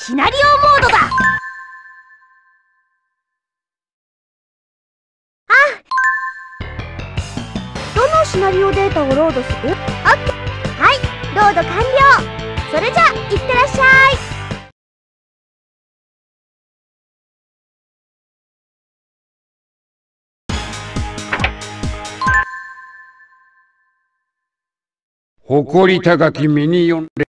シナリオモードだ。あどのシナリオデータをロードする？オッケー。はいロード完了。それじゃいってらっしゃい。誇り高きミニオンレ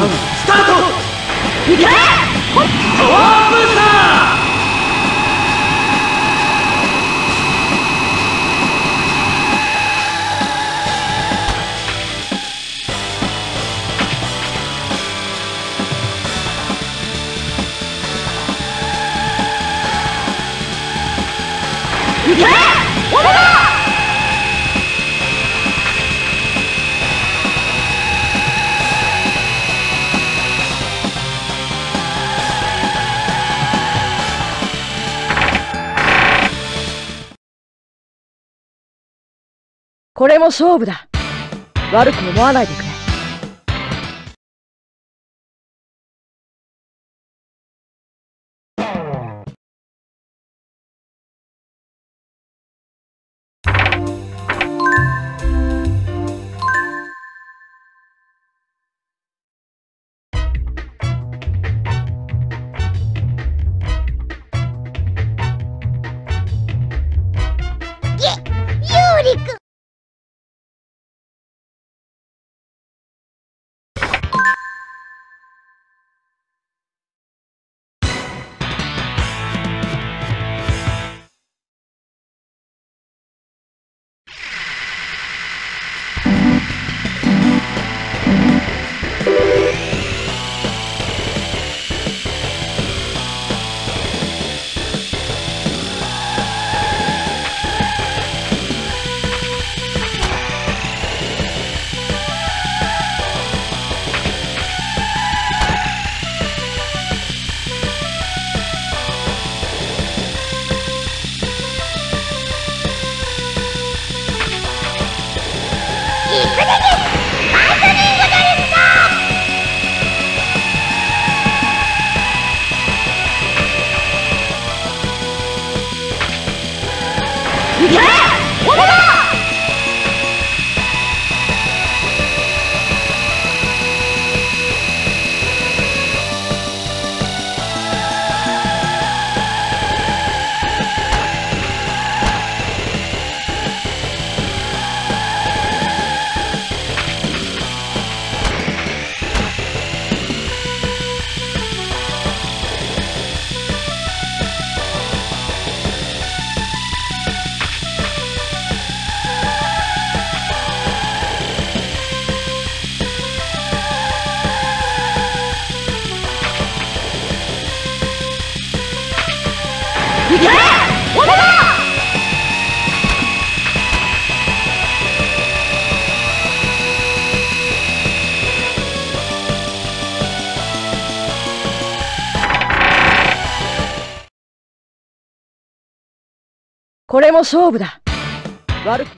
Oh. これも勝負だ。悪く思わないでくれ。これも勝負だ。悪く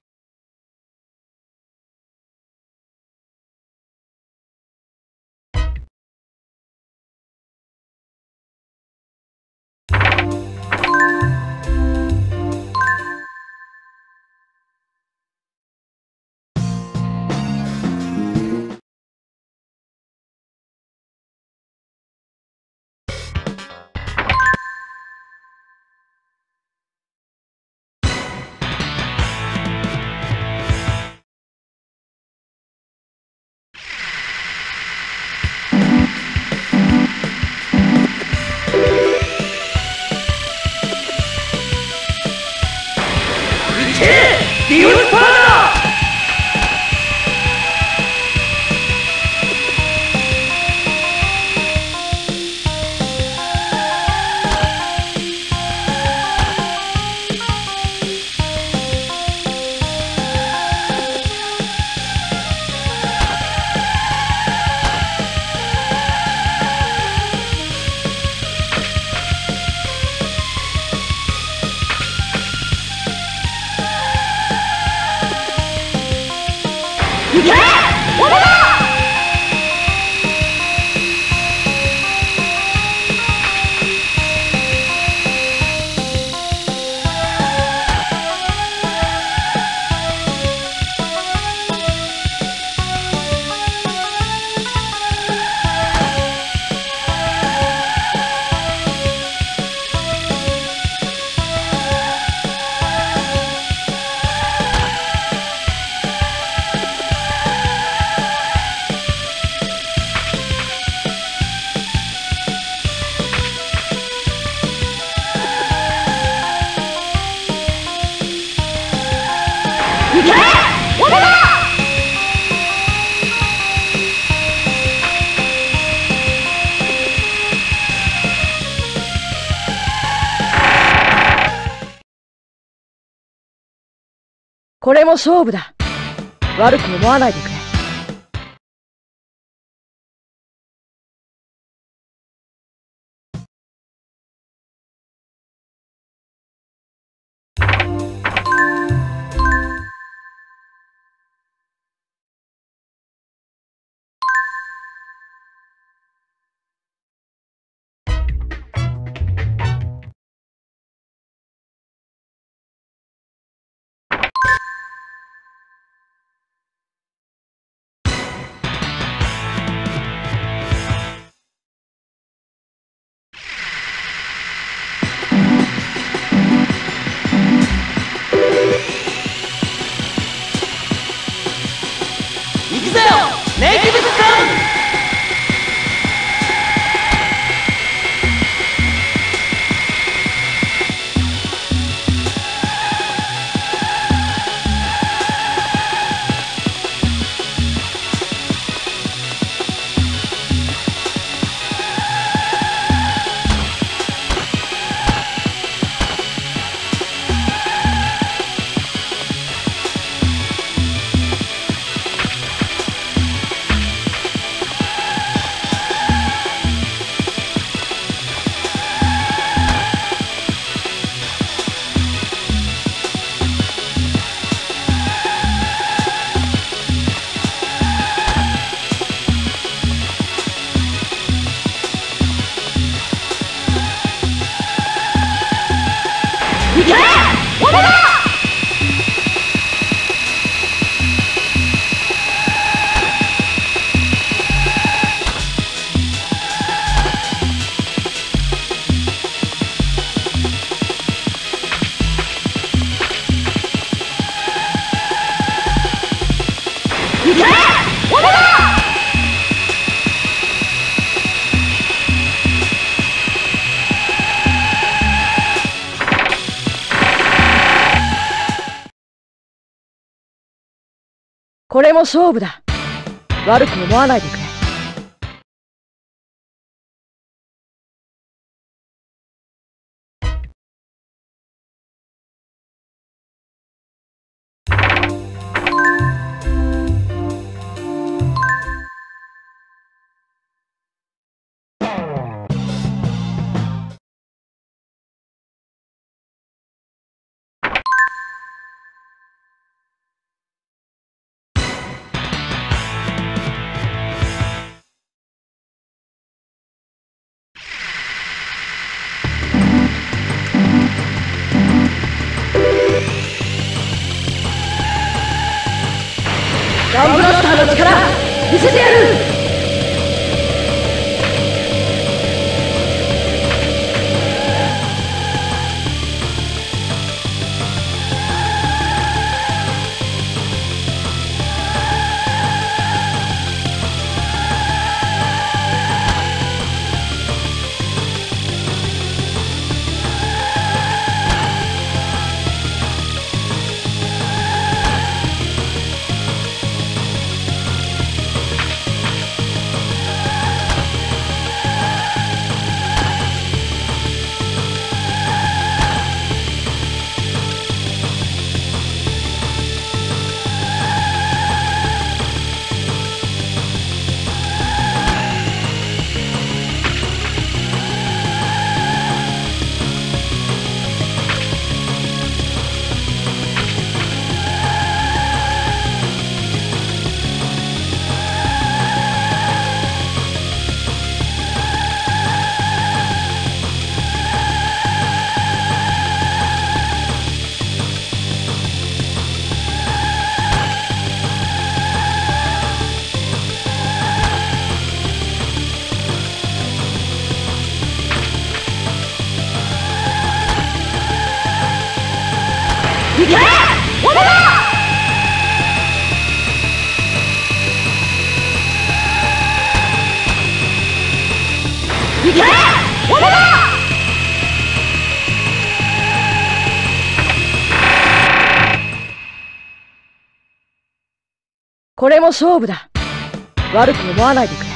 これも勝負だ。悪く思わないでくれ。これも勝負だ。悪く思わないでくれ。ガンブラスターの力見せてやるこれも勝負だ。悪く思わないでくれ。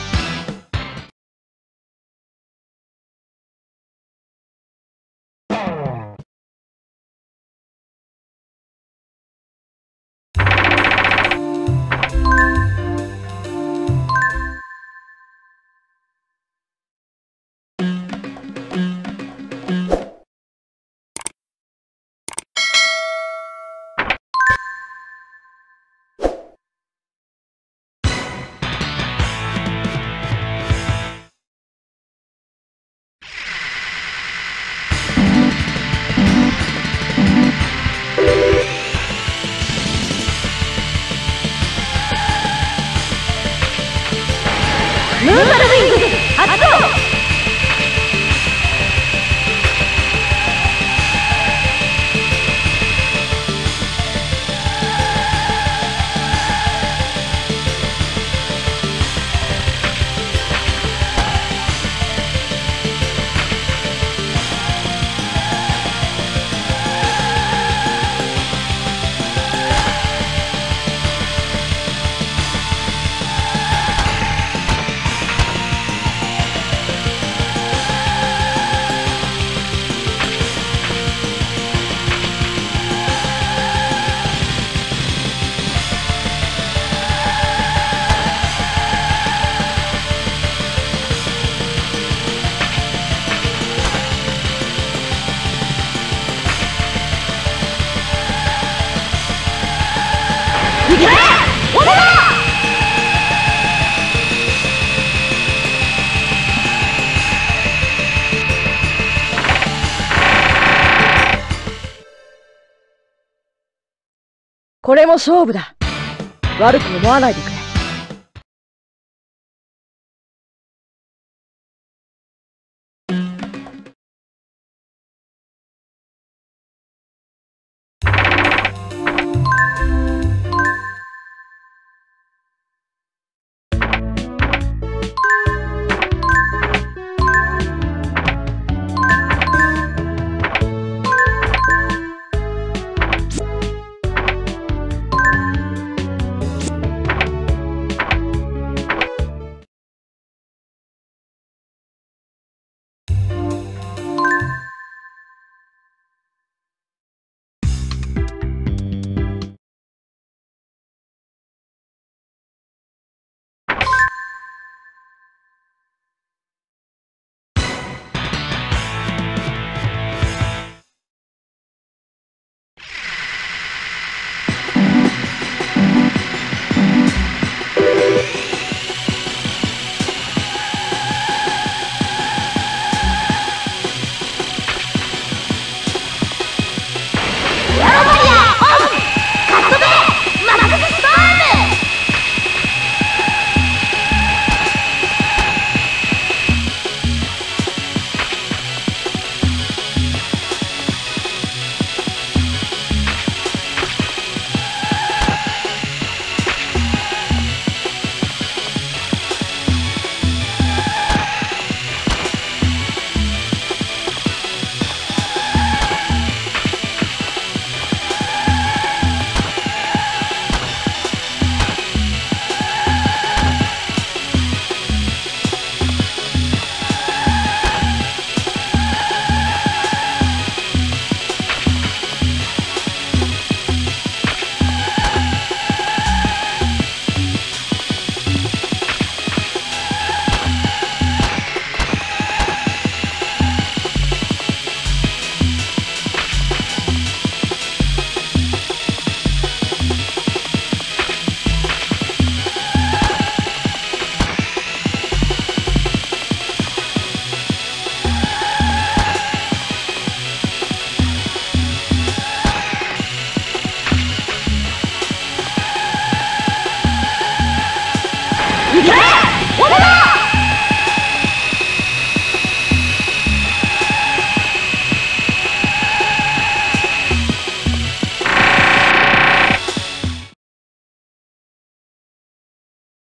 これも勝負だ。悪く思わないでくれ。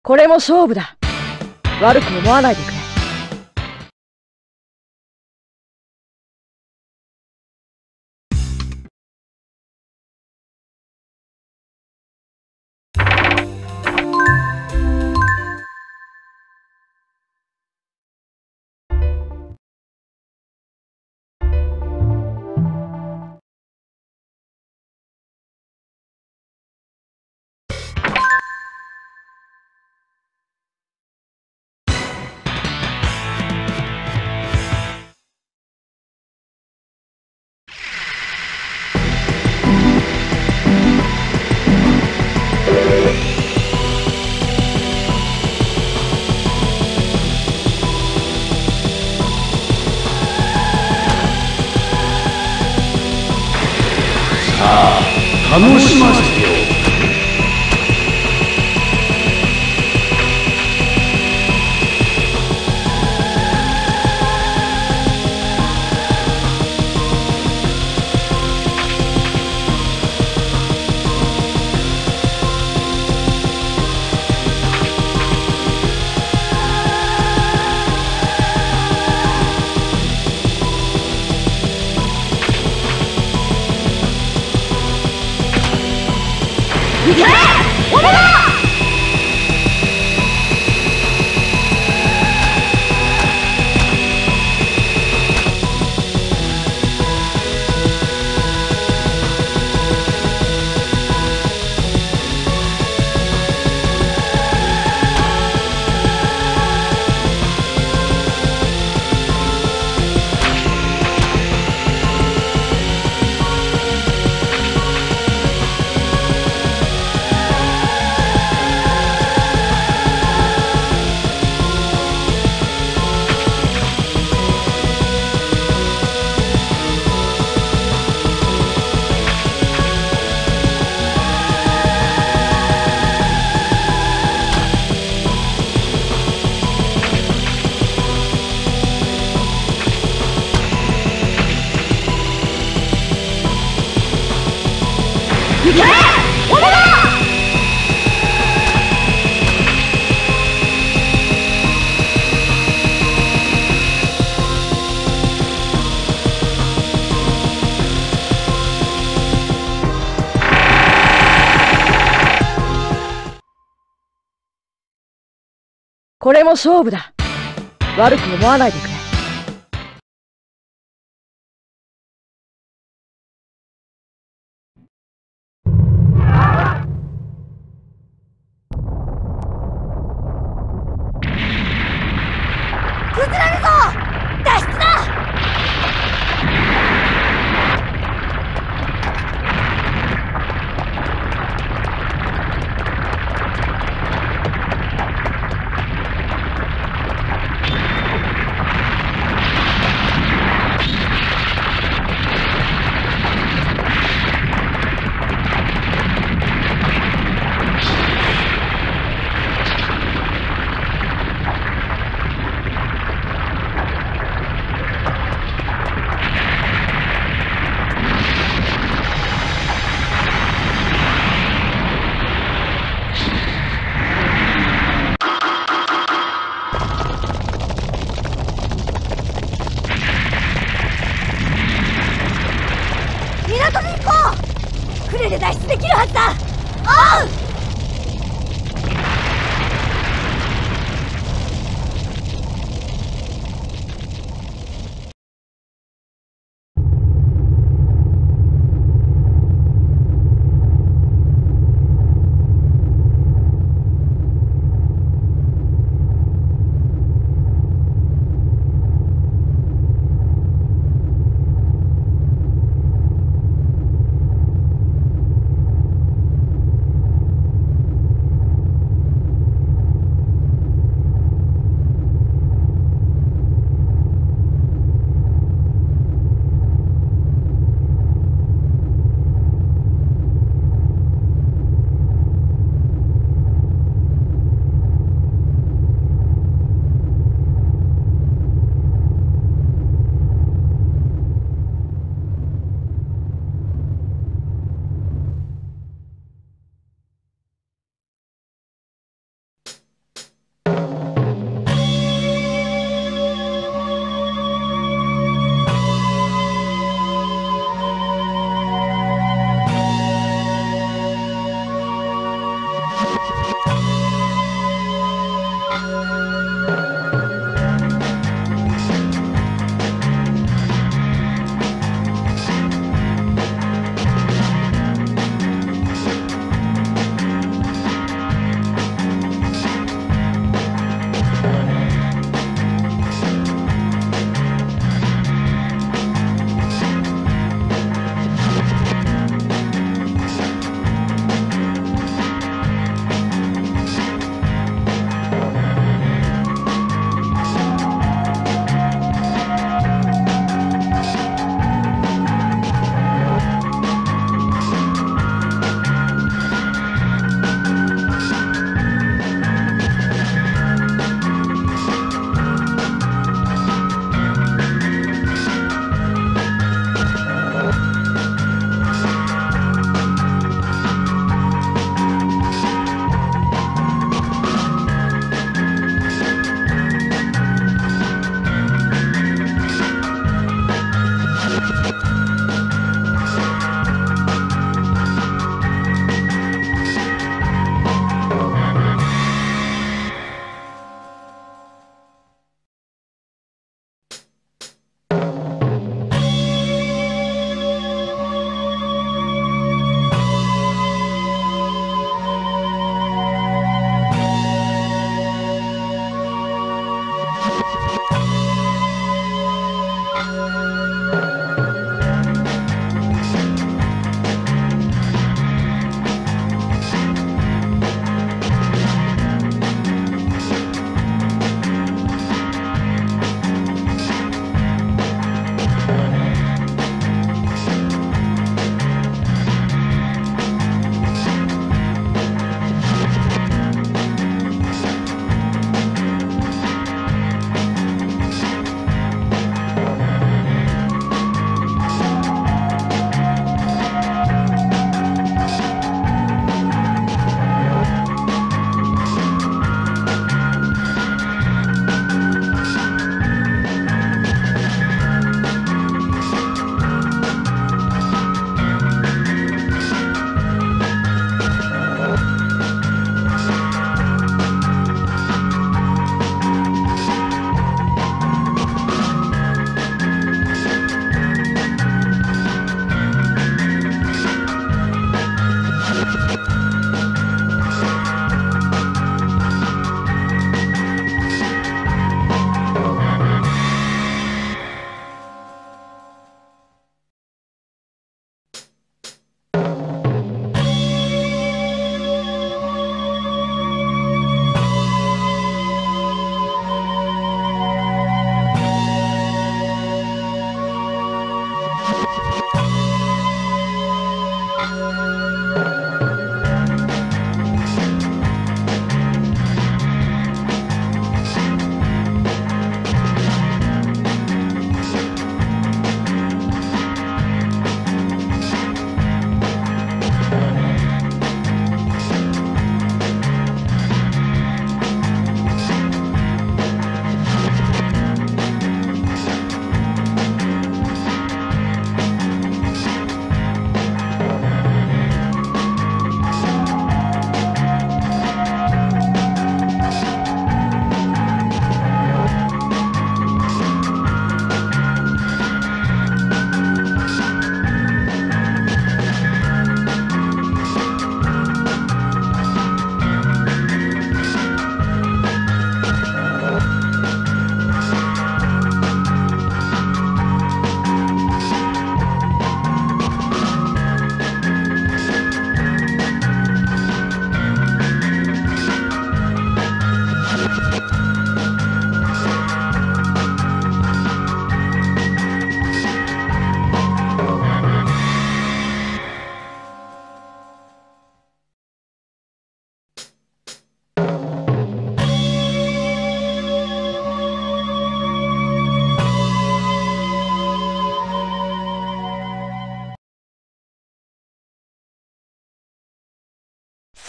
これも勝負だ。悪く思わないでくれ。楽しませてよ。これも勝負だ。悪く思わないでくれ。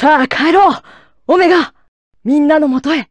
さあ帰ろう。オメガみんなのもとへ。